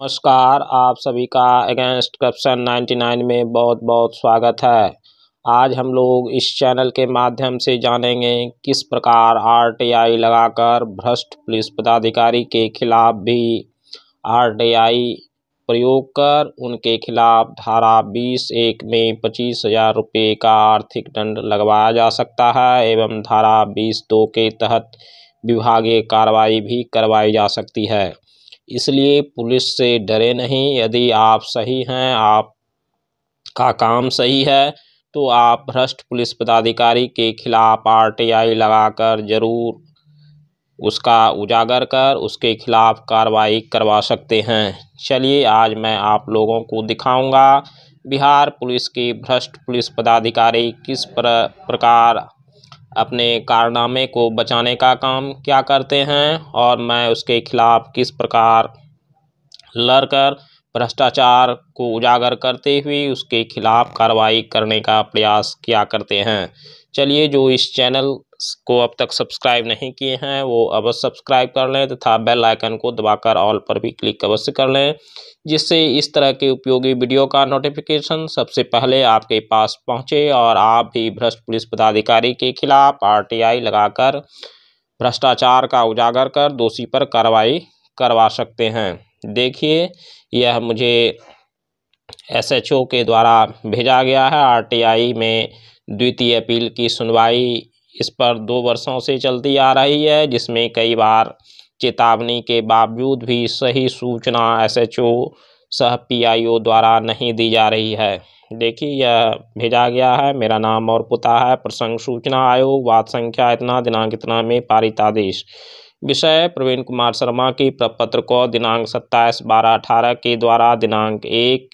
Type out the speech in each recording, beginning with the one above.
नमस्कार, आप सभी का अगेंस्ट करप्शन 99 में बहुत बहुत स्वागत है। आज हम लोग इस चैनल के माध्यम से जानेंगे किस प्रकार आरटीआई लगाकर भ्रष्ट पुलिस पदाधिकारी के खिलाफ भी आरटीआई प्रयोग कर उनके खिलाफ धारा बीस एक में पच्चीस हज़ार रुपये का आर्थिक दंड लगवाया जा सकता है एवं धारा बीस दो के तहत विभागीय कार्रवाई भी करवाई जा सकती है। इसलिए पुलिस से डरे नहीं। यदि आप सही हैं आप का काम सही है तो आप भ्रष्ट पुलिस पदाधिकारी के खिलाफ आरटीआई लगाकर ज़रूर उसका उजागर कर उसके खिलाफ कार्रवाई करवा सकते हैं। चलिए आज मैं आप लोगों को दिखाऊँगा बिहार पुलिस के भ्रष्ट पुलिस पदाधिकारी किस प्र, प्रकार अपने कारनामे को बचाने का काम क्या करते हैं और मैं उसके खिलाफ किस प्रकार लड़कर, भ्रष्टाचार को उजागर करते हुए उसके खिलाफ कार्रवाई करने का प्रयास किया करते हैं? चलिए, जो इस चैनल को अब तक सब्सक्राइब नहीं किए हैं, वो अवश्य सब्सक्राइब कर लें तथा बेल आइकन को दबाकर ऑल पर भी क्लिक अवश्य कर लें, जिससे इस तरह के उपयोगी वीडियो का नोटिफिकेशन सबसे पहले आपके पास पहुँचे और आप भी भ्रष्ट पुलिस पदाधिकारी के खिलाफ आरटीआई लगाकर भ्रष्टाचार का उजागर कर दोषी पर कार्रवाई करवा सकते हैं। देखिए, यह मुझे एसएचओ के द्वारा भेजा गया है आरटीआई में द्वितीय अपील की सुनवाई इस पर दो वर्षों से चलती आ रही है, जिसमें कई बार चेतावनी के बावजूद भी सही सूचना एसएचओ सह पीआईओ द्वारा नहीं दी जा रही है। देखिए, यह भेजा गया है। मेरा नाम और पुता है। प्रसंग सूचना आयोग वाद संख्या इतना, दिनांक इतना में पारित आदेश। विषय, प्रवीण कुमार शर्मा की प्रपत्र को दिनांक सत्ताईस बारह अठारह के द्वारा दिनांक एक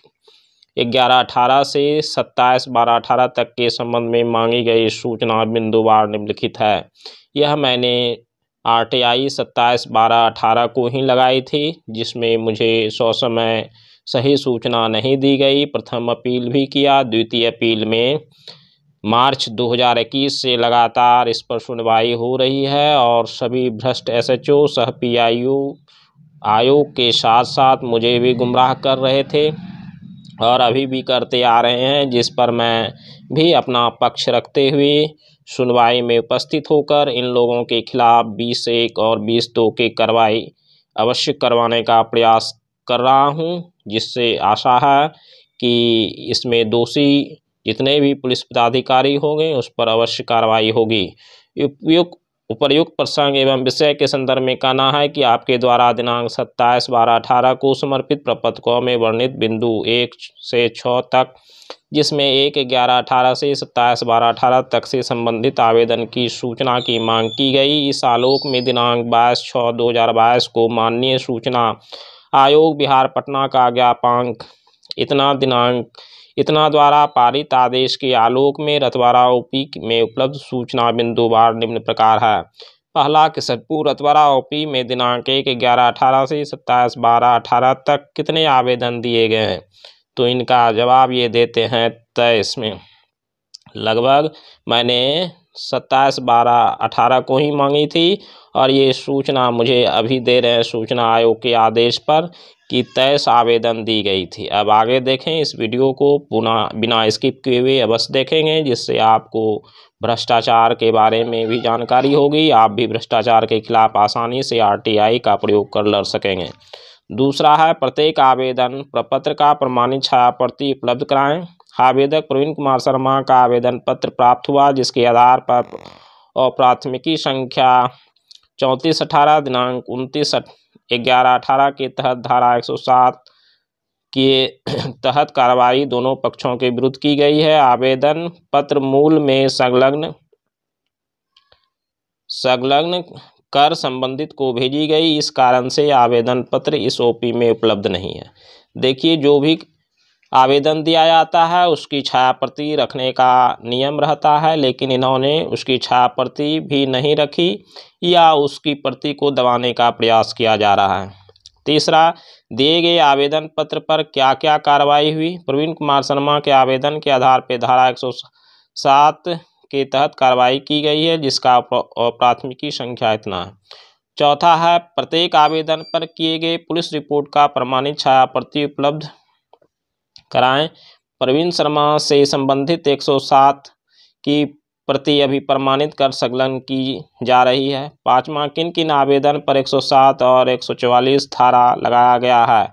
ग्यारह अठारह से सत्ताईस बारह अठारह तक के संबंध में मांगी गई सूचना बिंदुवार निम्नलिखित है। यह मैंने आर टी आई सत्ताईस बारह अठारह को ही लगाई थी, जिसमें मुझे सौ समय सही सूचना नहीं दी गई। प्रथम अपील भी किया, द्वितीय अपील में मार्च 2021 से लगातार इस पर सुनवाई हो रही है और सभी भ्रष्ट एसएचओ, सह पीआईयू आयोग के साथ साथ मुझे भी गुमराह कर रहे थे। और अभी भी करते आ रहे हैं, जिस पर मैं भी अपना पक्ष रखते हुए सुनवाई में उपस्थित होकर इन लोगों के खिलाफ बीस एक और बीस दो के कार्रवाई अवश्य करवाने का प्रयास कर रहा हूँ, जिससे आशा है कि इसमें दोषी जितने भी पुलिस पदाधिकारी होंगे उस पर अवश्य कार्रवाई होगी। उपयुक्त उपर्युक्त प्रसंग एवं विषय के संदर्भ में कहना है कि आपके द्वारा दिनांक सत्ताईस बारह अठारह को समर्पित प्रपत्र में वर्णित बिंदु एक से छः तक, जिसमें एक ग्यारह अठारह से सत्ताईस बारह अठारह तक से संबंधित आवेदन की सूचना की मांग की गई। इस आलोक में दिनांक बाईस छः दो हज़ार बाईस को माननीय सूचना आयोग बिहार पटना का ज्ञापांक। इतना दिनांक इतना द्वारा पारित आदेश के आलोक में रतवारा ओपी में उपलब्ध सूचना बिंदुवार निम्न प्रकार है। पहला, किशनपुर रतवारा ओपी में दिनांक एक ग्यारह अठारह से सत्ताईस बारह अठारह तक कितने आवेदन दिए गए हैं? तो इनका जवाब ये देते हैं तेईस में। लगभग मैंने सत्ताईस, बारह, अठारह को ही मांगी थी और ये सूचना मुझे अभी दे रहे हैं, सूचना आयोग के आदेश पर कि तेईस आवेदन दी गई थी। अब आगे देखें, इस वीडियो को पुनः, बिना स्किप किए हुए अवश्य देखेंगे, जिससे आपको भ्रष्टाचार के बारे में भी जानकारी होगी। आप भी भ्रष्टाचार के खिलाफ आसानी से आरटीआई का प्रयोग कर लड़ सकेंगे। दूसरा है, प्रत्येक आवेदन प्रपत्र का प्रमाणित छाया प्रति उपलब्ध कराएँ। आवेदक प्रवीण कुमार शर्मा का आवेदन पत्र प्राप्त हुआ, जिसके आधार पर और प्राथमिकी संख्या चौंतीस अठारह, दिनांक उनतीस ग्यारह अठारह के तहत धारा एक सौ सात के तहत कार्रवाई दोनों पक्षों के विरुद्ध की गई है। आवेदन पत्र मूल में संलग्न संलग्न कर संबंधित को भेजी गई। इस कारण से आवेदन पत्र इस ओपी में उपलब्ध नहीं है। देखिए, जो भी आवेदन दिया जाता है, उसकी छाया प्रति रखने का नियम रहता है, लेकिन इन्होंने उसकी छाया प्रति भी नहीं रखी या उसकी प्रति को दबाने का प्रयास किया जा रहा है। तीसरा, दिए गए आवेदन पत्र पर क्या क्या कार्रवाई हुई? प्रवीण कुमार शर्मा के आवेदन के आधार पर धारा एक सात के तहत कार्रवाई की गई है, जिसका प्राथमिकी संख्या इतना है। चौथा है, प्रत्येक आवेदन पर किए गए पुलिस रिपोर्ट का प्रमाणित छाया प्रति उपलब्ध कराएँ। प्रवीण शर्मा से संबंधित 107 की प्रति अभी प्रमाणित कर संकलन की जा रही है। पांचवा किन किन आवेदन पर 107 और 144 धारा लगाया गया है?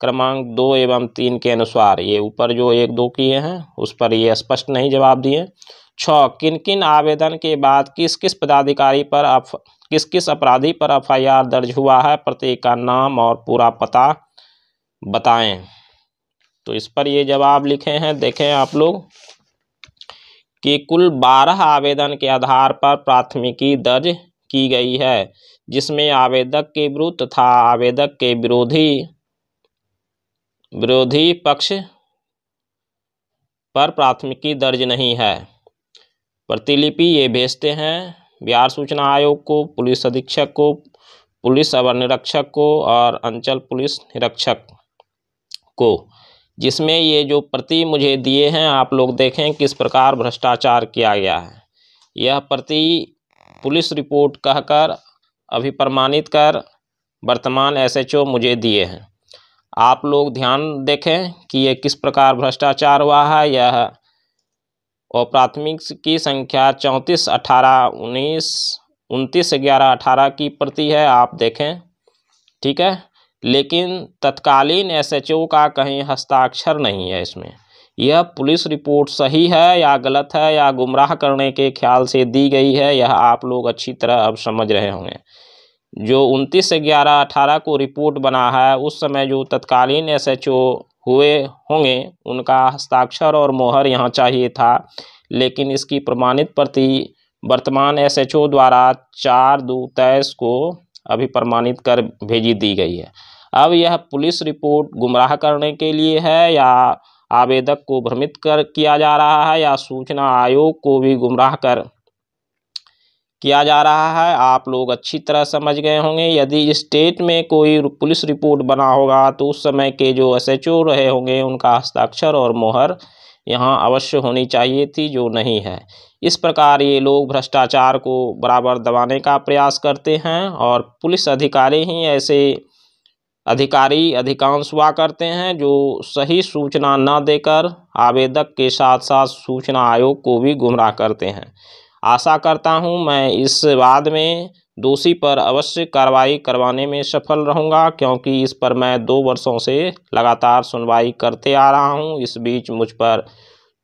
क्रमांक दो एवं तीन के अनुसार। ये ऊपर जो एक दो किए हैं, उस पर ये स्पष्ट नहीं जवाब दिए। छ किन किन आवेदन के बाद किस किस पदाधिकारी पर अफ किस किस अपराधी पर एफआईआर दर्ज हुआ है? प्रत्येक का नाम और पूरा पता बताएँ। तो इस पर ये जवाब लिखे हैं, देखें आप लोग, कि कुल बारह आवेदन के आधार पर प्राथमिकी दर्ज की गई है, जिसमें आवेदक के विरुद्ध तथा आवेदक के विरोधी विरोधी पक्ष पर प्राथमिकी दर्ज नहीं है। प्रतिलिपि ये भेजते हैं, बिहार सूचना आयोग को, पुलिस अधीक्षक को, पुलिस अवर निरीक्षक को और अंचल पुलिस निरीक्षक को। जिसमें ये जो प्रति मुझे दिए हैं, आप लोग देखें किस प्रकार भ्रष्टाचार किया गया है। यह प्रति पुलिस रिपोर्ट कहकर, अभी प्रमाणित कर, वर्तमान एसएचओ मुझे दिए हैं। आप लोग ध्यान देखें कि ये किस प्रकार भ्रष्टाचार हुआ है। यह और प्राथमिक की संख्या चौंतीस, अठारह, उन्नीस, उनतीस, ग्यारह, अठारह की प्रति है, आप देखें। ठीक है? लेकिन तत्कालीन एसएचओ का कहीं हस्ताक्षर नहीं है इसमें। यह पुलिस रिपोर्ट सही है या गलत है या गुमराह करने के ख्याल से दी गई है, यह आप लोग अच्छी तरह अब समझ रहे होंगे। जो उनतीस ग्यारह अठारह को रिपोर्ट बना है, उस समय जो तत्कालीन एसएचओ हुए होंगे, उनका हस्ताक्षर और मोहर यहाँ चाहिए था, लेकिन इसकी प्रमाणित प्रति वर्तमान एसएचओ द्वारा चार दो तेईस को अभी प्रमाणित कर भेजी दी गई है। अब यह पुलिस रिपोर्ट गुमराह करने के लिए है या आवेदक को भ्रमित कर किया जा रहा है या सूचना आयोग को भी गुमराह कर किया जा रहा है, आप लोग अच्छी तरह समझ गए होंगे। यदि स्टेट में कोई पुलिस रिपोर्ट बना होगा तो उस समय के जो एस एच ओ रहे होंगे, उनका हस्ताक्षर और मोहर यहाँ अवश्य होनी चाहिए थी जो नहीं है। इस प्रकार ये लोग भ्रष्टाचार को बराबर दबाने का प्रयास करते हैं और पुलिस अधिकारी ही ऐसे अधिकारी अधिकांश हुआ करते हैं जो सही सूचना न देकर आवेदक के साथ साथ सूचना आयोग को भी गुमराह करते हैं। आशा करता हूँ मैं इस बाद में दोषी पर अवश्य कार्रवाई करवाने में सफल रहूँगा, क्योंकि इस पर मैं दो वर्षों से लगातार सुनवाई करते आ रहा हूँ। इस बीच मुझ पर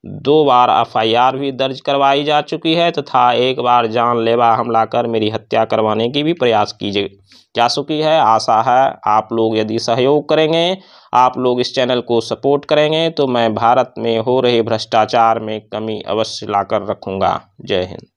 दो बार एफआईआर भी दर्ज करवाई जा चुकी है, तथा तो एक बार जानलेवा हमला कर मेरी हत्या करवाने की भी प्रयास की जा चुकी है। आशा है आप लोग यदि सहयोग करेंगे, आप लोग इस चैनल को सपोर्ट करेंगे तो मैं भारत में हो रहे भ्रष्टाचार में कमी अवश्य लाकर रखूँगा। जय हिंद।